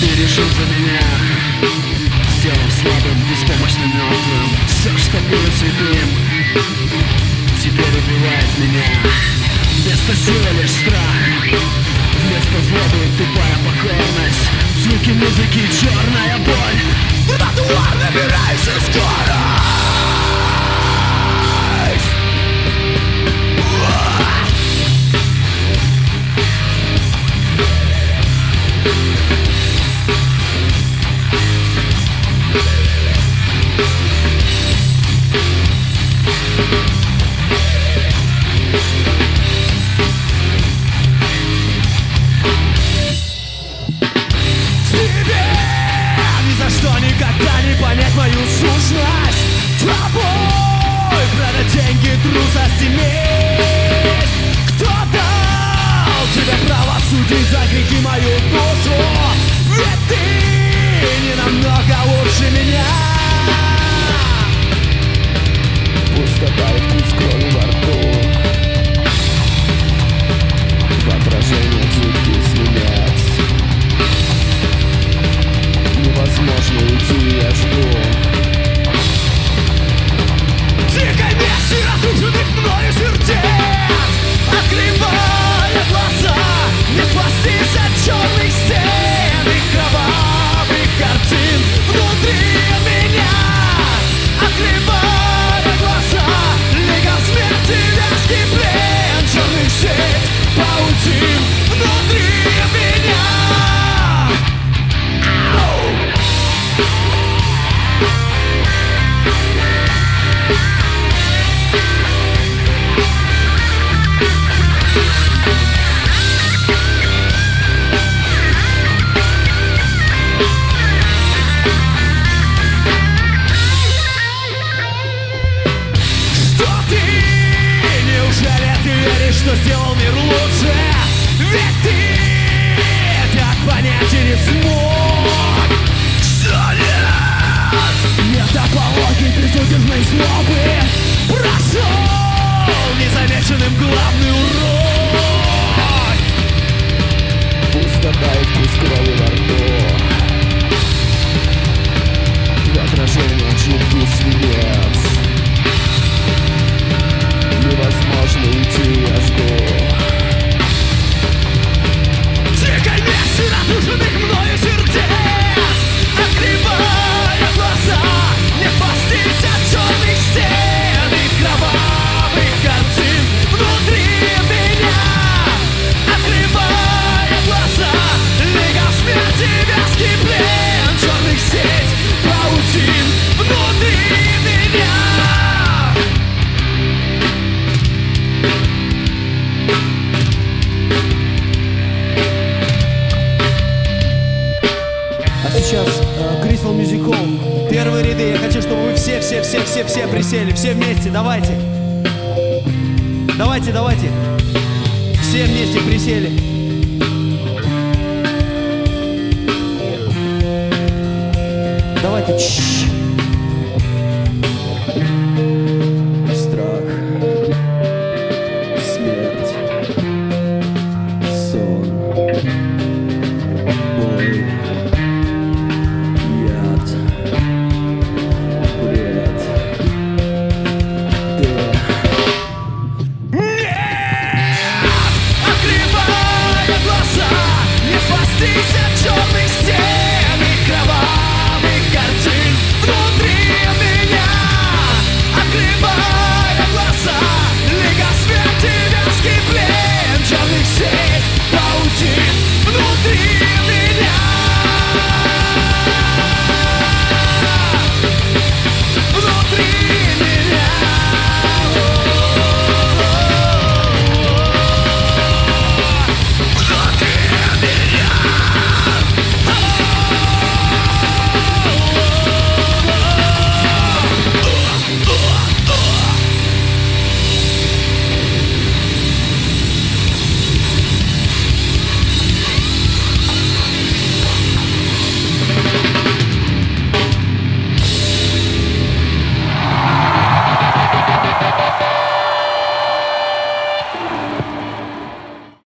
Ты решил за меня. Сделав слабым, беспомощным, мертвым Все, что было святым Теперь убивает меня. Вместо силы лишь страх. Вместо злобы тупая покорность. Звуки музыки, черная боль. Ты на тварь набираешь Дикой месте разрушенных мною сердец безудержной злобы Прошел незамеченным главный урок. Пустота и вкус крови во рту. Воображение жуткий свинец. Невозможно уйти, сейчас э, Crystal Music Hall. Первые ряды. Я хочу, чтобы вы все, все, все, все, все присели. Все вместе. Давайте. Давайте, давайте. Все вместе присели. Давайте. Чш.